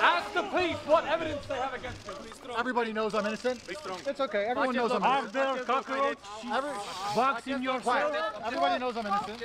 Ask the police what evidence they have against me. Everybody knows I'm innocent. It's okay. Everyone knows I'm Are innocent. there cockroach Every, bugs in your cell? Everybody knows I'm innocent.